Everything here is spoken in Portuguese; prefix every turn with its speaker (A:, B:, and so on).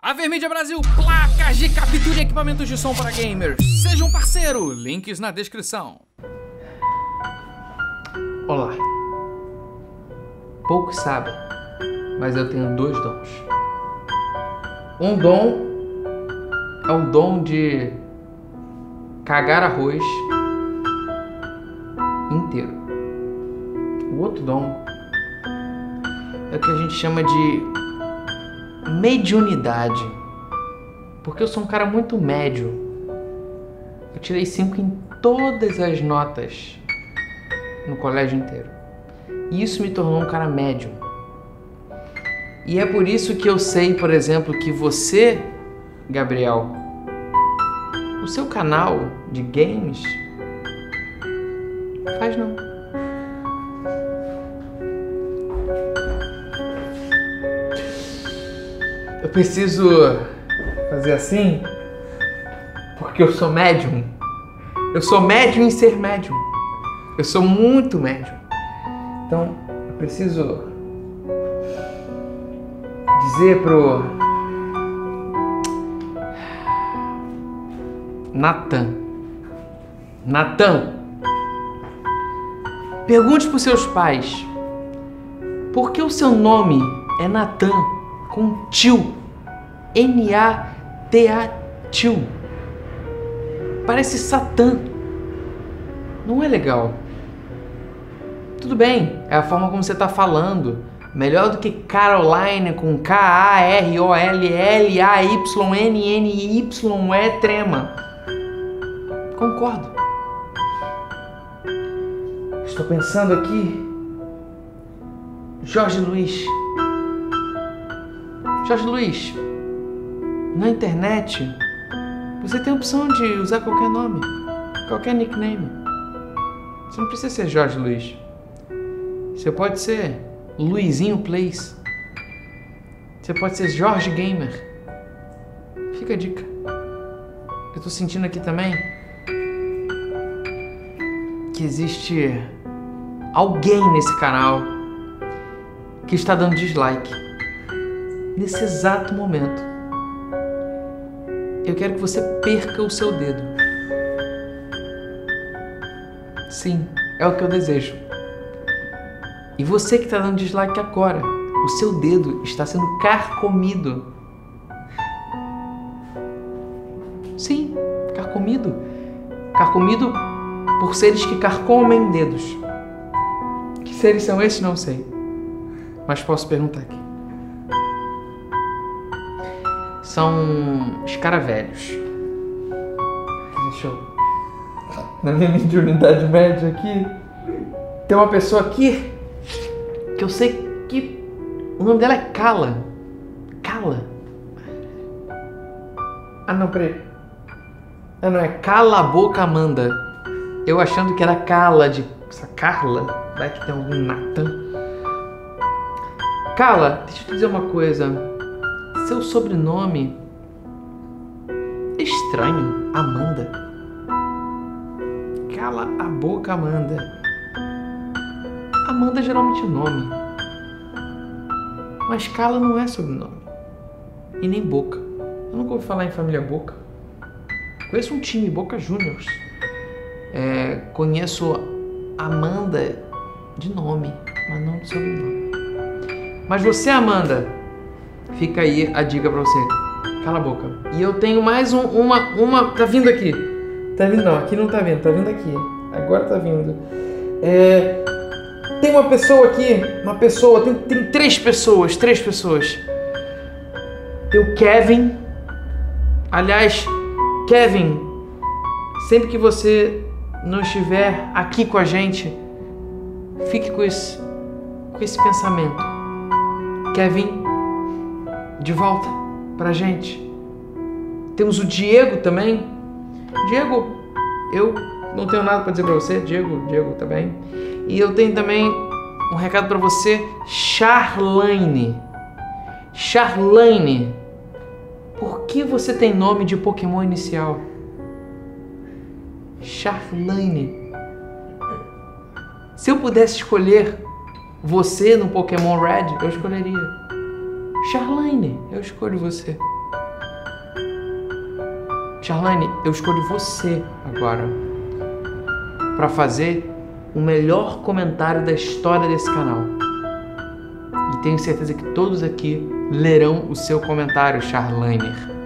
A: A Vermídia Brasil, placas de captura e equipamentos de som para gamers. Seja um parceiro, links na descrição.
B: Olá. Poucos sabem, mas eu tenho dois dons. Um dom é o dom de cagar arroz inteiro. O outro dom é o que a gente chama de mediunidade. Porque eu sou um cara muito médio. Eu tirei cinco em todas as notas no colégio inteiro. E isso me tornou um cara médium. E é por isso que eu sei, por exemplo, que você, Gabriel, o seu canal de games faz não. Preciso fazer assim porque eu sou médium. Eu sou médium em ser médium. Eu sou muito médium. Então, eu preciso dizer pro Natan. Natan. Pergunte para seus pais por que o seu nome é Natan com tio. N-A-T-A tio. Parece Satã. Não é legal. Tudo bem, é a forma como você está falando. Melhor do que Caroline com K-A-R-O-L-L-A-Y-N-N-Y-E trema. Concordo. Estou pensando aqui. Jorge Luiz. Jorge Luiz, na internet você tem a opção de usar qualquer nome, qualquer nickname. Você não precisa ser Jorge Luiz. Você pode ser Luizinho Plays. Você pode ser Jorge Gamer. Fica a dica. Eu tô sentindo aqui também que existe alguém nesse canal que está dando dislike nesse exato momento. Eu quero que você perca o seu dedo. Sim, é o que eu desejo. E você que está dando dislike agora, o seu dedo está sendo carcomido. Sim, carcomido. Carcomido por seres que carcomem dedos. Que seres são esses? Não sei. Mas posso perguntar aqui. São escaravelhos. Deixa eu. Na minha mediunidade média aqui, tem uma pessoa aqui que eu sei que o nome dela é Kala. Kala. Ah, não, peraí. Ah, não, é Cala a Boca Amanda. Eu achando que era Kala de. Essa Carla. Vai que tem algum Natan. Kala, deixa eu te dizer uma coisa. Seu sobrenome. é Estranho. Amanda. Cala a boca, Amanda. Amanda geralmente é nome. Mas Cala não é sobrenome. E nem Boca. Eu nunca ouvi falar em família Boca. Conheço um time, Boca Juniors. É, conheço Amanda de nome, mas não de sobrenome. Mas você, Amanda, fica aí a dica pra você. Cala a boca. E eu tenho mais um, uma, uma. Tá vindo aqui. Tá vindo, não, aqui não tá vindo, tá vindo aqui. Agora tá vindo. É, tem uma pessoa aqui, uma pessoa, tem, tem três pessoas, três pessoas. Tem o Kevin. Aliás, Kevin, sempre que você não estiver aqui com a gente, fique com esse, com esse pensamento. Kevin, de volta pra gente. Temos o Diego também. Diego, eu não tenho nada para dizer para você, Diego, Diego também. E eu tenho também um recado para você, Charlane. Charlane, por que você tem nome de Pokémon inicial? Charlane. Se eu pudesse escolher você no Pokémon Red, eu escolheria. Charlaine, eu escolho você. Charlaine, eu escolho você agora para fazer o melhor comentário da história desse canal. E tenho certeza que todos aqui lerão o seu comentário, Charlaine.